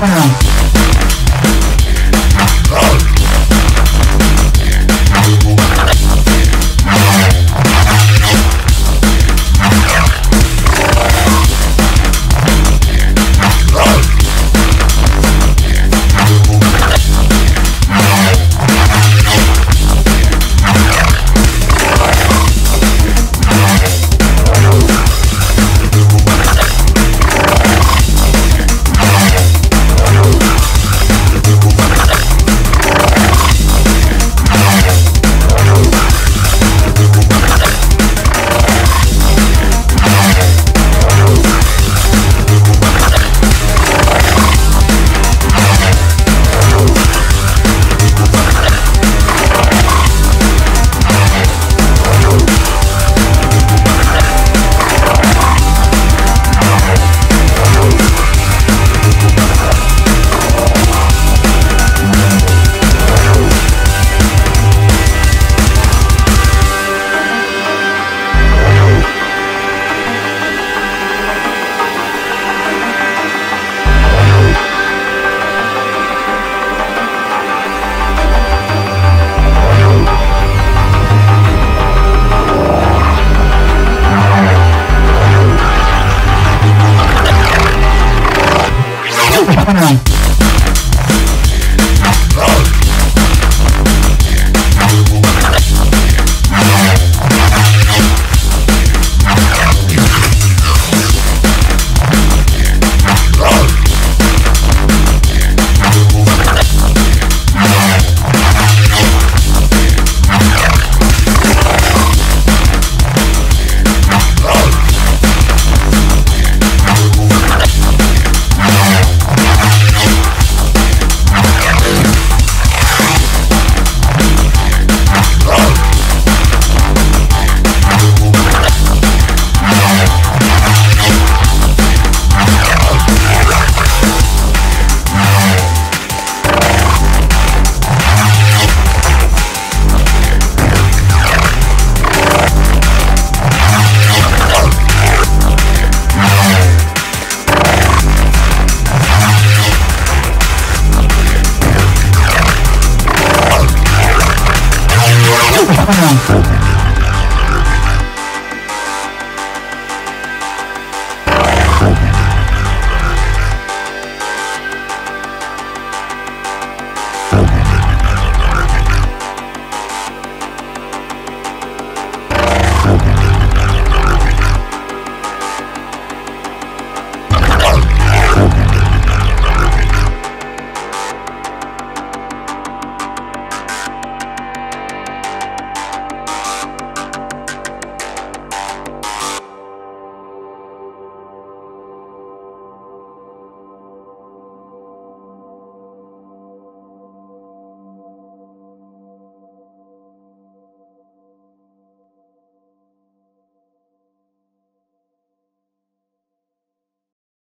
Wow. Phenomenon. Pronto.